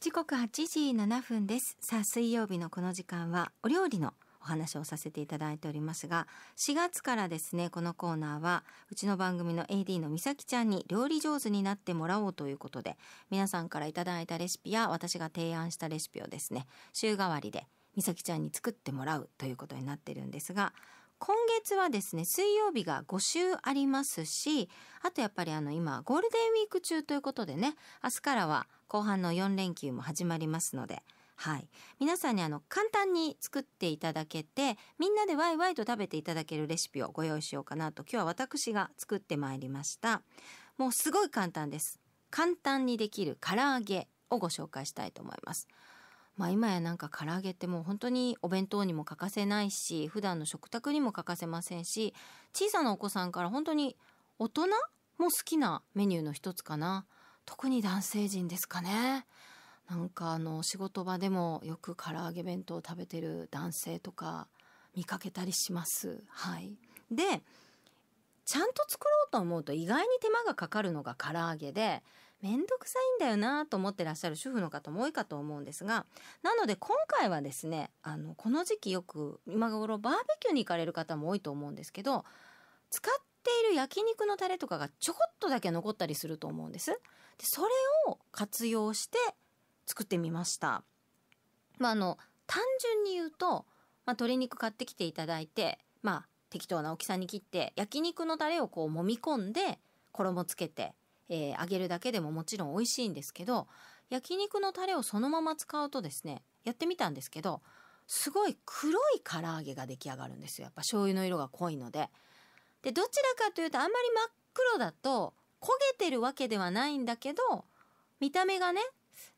時刻8時7分です。さあ水曜日のこの時間はお料理のお話をさせていただいておりますが4月からですねこのコーナーはうちの番組の AD のみさきちゃんに料理上手になってもらおうということで皆さんからいただいたレシピや私が提案したレシピをですね週替わりでみさきちゃんに作ってもらうということになってるんですが今月はですね水曜日が5週ありますしあとやっぱりあの今ゴールデンウィーク中ということでね明日からは後半の4連休も始まりますのではい。皆さんにあの簡単に作っていただけてみんなでワイワイと食べていただけるレシピをご用意しようかなと今日は私が作ってまいりました。もうすごい簡単です。簡単にできる唐揚げをご紹介したいと思います。まあ、今やなんか唐揚げってもう本当にお弁当にも欠かせないし普段の食卓にも欠かせませんし小さなお子さんから本当に大人も好きなメニューの一つかな。特に男性陣ですかね。なんかあの仕事場でもよく唐揚げ弁当を食べてる男性とか見かけたりします。はい。でちゃんと作ろうと思うと意外に手間がかかるのが唐揚げでめんどくさいんだよなと思ってらっしゃる主婦の方も多いかと思うんですがなので今回はですねあのこの時期よく今頃バーベキューに行かれる方も多いと思うんですけど使っている焼肉のタレとかがちょこっとだけ残ったりすると思うんです。でそれを活用して作ってみました。まあ、あの単純に言うと、まあ、鶏肉買ってきていただいて、まあ、適当な大きさに切って焼肉のタレをこう揉み込んで衣つけてえー、揚げるだけでももちろん美味しいんですけど焼肉のタレをそのまま使うとですねやってみたんですけどすごい黒い唐揚げが出来上がるんですよやっぱ醤油の色が濃いので。でどちらかというとあんまり真っ黒だと焦げてるわけではないんだけど見た目がね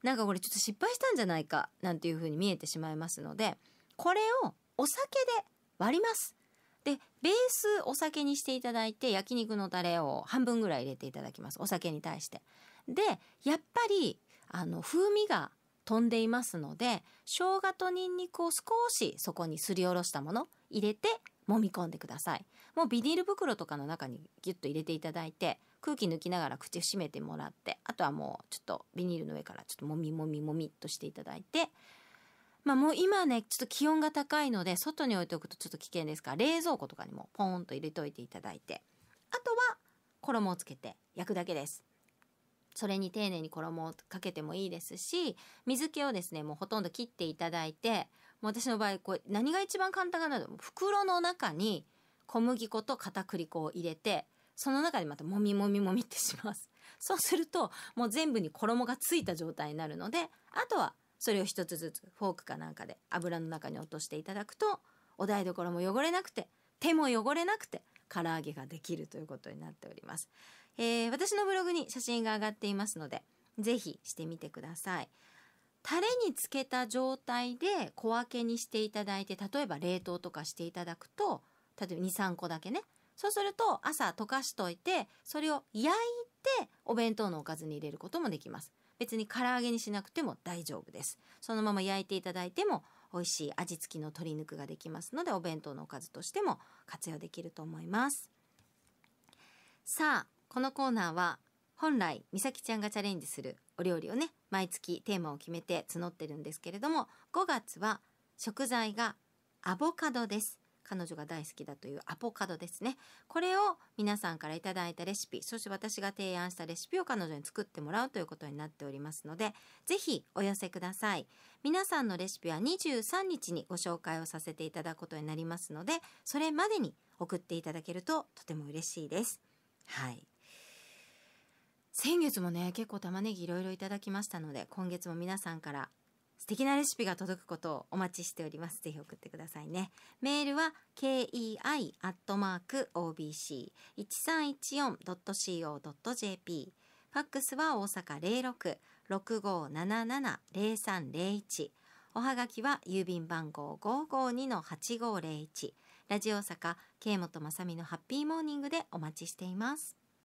なんかこれちょっと失敗したんじゃないかなんていう風に見えてしまいますのでこれをお酒で割ります。でベースお酒にしていただいて焼肉のタレを半分ぐらい入れていただきます。お酒に対して。でやっぱりあの風味が飛んでいますので生姜とニンニクを少しそこにすりおろしたもの入れて揉み込んでください。もうビニール袋とかの中にギュッと入れていただいて空気抜きながら口閉めてもらってあとはもうちょっとビニールの上からちょっともみもみもみっとしていただいてまあもう今ねちょっと気温が高いので外に置いておくとちょっと危険ですから冷蔵庫とかにもポーンと入れておいていただいてあとは衣をつけて焼くだけです。それに丁寧に衣をかけてもいいですし水気をですねもうほとんど切っていただいてもう私の場合これ何が一番簡単かなと袋の中に小麦粉と片栗粉を入れてその中でまたもみもみもみってします。そうするともう全部に衣がついた状態になるのであとはそれを一つずつフォークかなんかで油の中に落としていただくとお台所も汚れなくて手も汚れなくて唐揚げができるということになっております、えー、私のブログに写真が上がっていますのでぜひしてみてください。タレにつけた状態で小分けにしていただいて例えば冷凍とかしていただくと例えば23個だけね。そうすると朝溶かしといてそれを焼いてお弁当のおかずに入れることもできます。別に唐揚げにしなくても大丈夫です。そのまま焼いていただいても美味しい味付きの鶏肉ができますのでお弁当のおかずとしても活用できると思います。さあこのコーナーは本来美咲ちゃんがチャレンジするお料理をね毎月テーマを決めて募ってるんですけれども5月は食材がアボカドです。彼女が大好きだというアボカドですね。これを皆さんから頂いたレシピそして私が提案したレシピを彼女に作ってもらうということになっておりますので是非お寄せください。皆さんのレシピは23日にご紹介をさせていただくことになりますのでそれまでに送っていただけるととても嬉しいです。はい。先月もね結構玉ねぎいろいろいただきましたので今月も皆さんから敵なレシピが届くことをお待ちしております。ぜひ送ってくださいね。メールは kei.obc1314.co.jp ファックスは大阪06-6577-0301おはがきは郵便番号552-8501ラジオ大阪、慶本雅美のハッピーモーニングでお待ちしています。